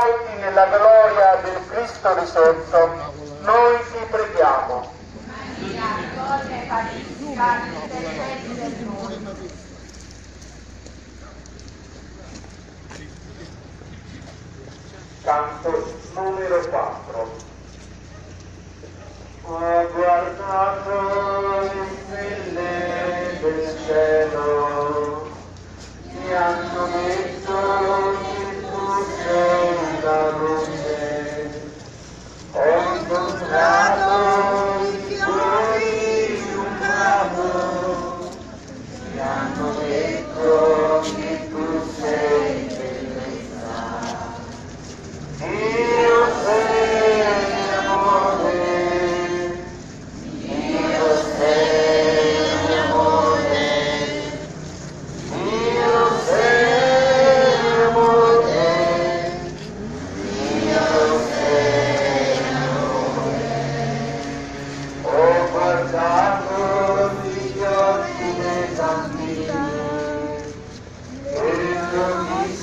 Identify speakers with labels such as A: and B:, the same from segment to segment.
A: Sepolti nella gloria del Cristo risorto, noi ti preghiamo. Canto numero 4. Ho guardato le stelle del cielo,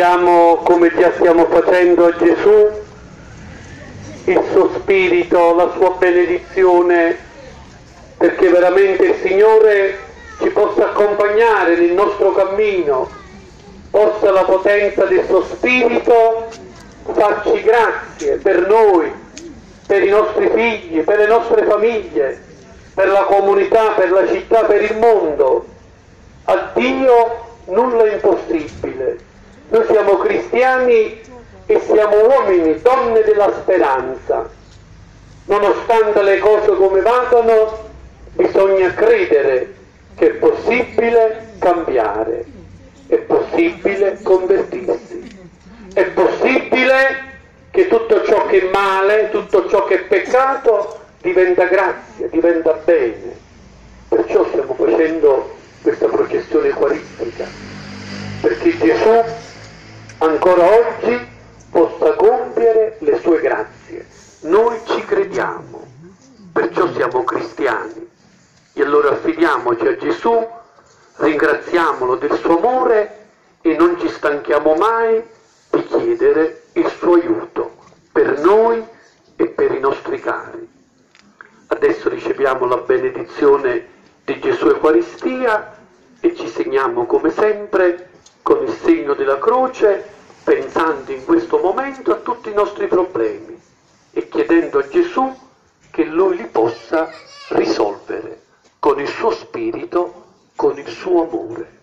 B: Chiediamo come già stiamo facendo a Gesù il suo spirito, la sua benedizione, perché veramente il Signore ci possa accompagnare nel nostro cammino, possa la potenza del suo spirito farci grazie per noi, per i nostri figli, per le nostre famiglie, per la comunità, per la città, per il mondo. A Dio nulla è impossibile. Noi siamo cristiani e siamo uomini, donne della speranza. Nonostante le cose come vadano, bisogna credere che è possibile cambiare, è possibile convertirsi, è possibile che tutto ciò che è male, tutto ciò che è peccato diventa grazia, diventa bene. Perciò stiamo facendo questa processione eucaristica, perché Gesù ancora oggi possa compiere le sue grazie. Noi ci crediamo, perciò siamo cristiani. E allora affidiamoci a Gesù, ringraziamolo del suo amore e non ci stanchiamo mai di chiedere il suo aiuto per noi e per i nostri cari. Adesso riceviamo la benedizione di Gesù Eucaristia e ci segniamo come sempre con il segno della croce, pensando in questo momento a tutti i nostri problemi e chiedendo a Gesù che Lui li possa risolvere con il suo spirito, con il suo amore.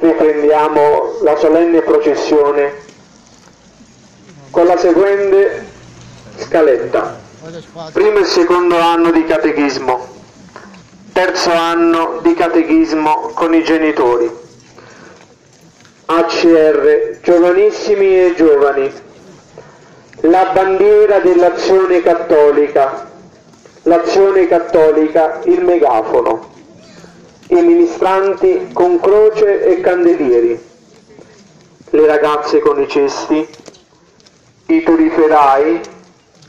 B: Riprendiamo la solenne processione con la seguente
A: Scaletta. Primo e secondo anno di catechismo. Terzo anno di catechismo con i genitori. ACR, giovanissimi e giovani. La bandiera dell'azione cattolica. L'azione cattolica, il megafono. I ministranti con croce e candelieri. Le ragazze con i cesti. I turiferai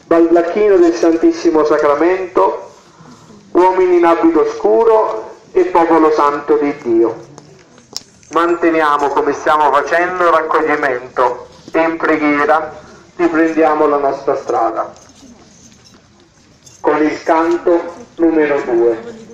A: baldacchino del Santissimo Sacramento, uomini in abito scuro e popolo santo di Dio. Manteniamo come stiamo facendo raccoglimento e in preghiera riprendiamo la nostra strada con il canto numero 2.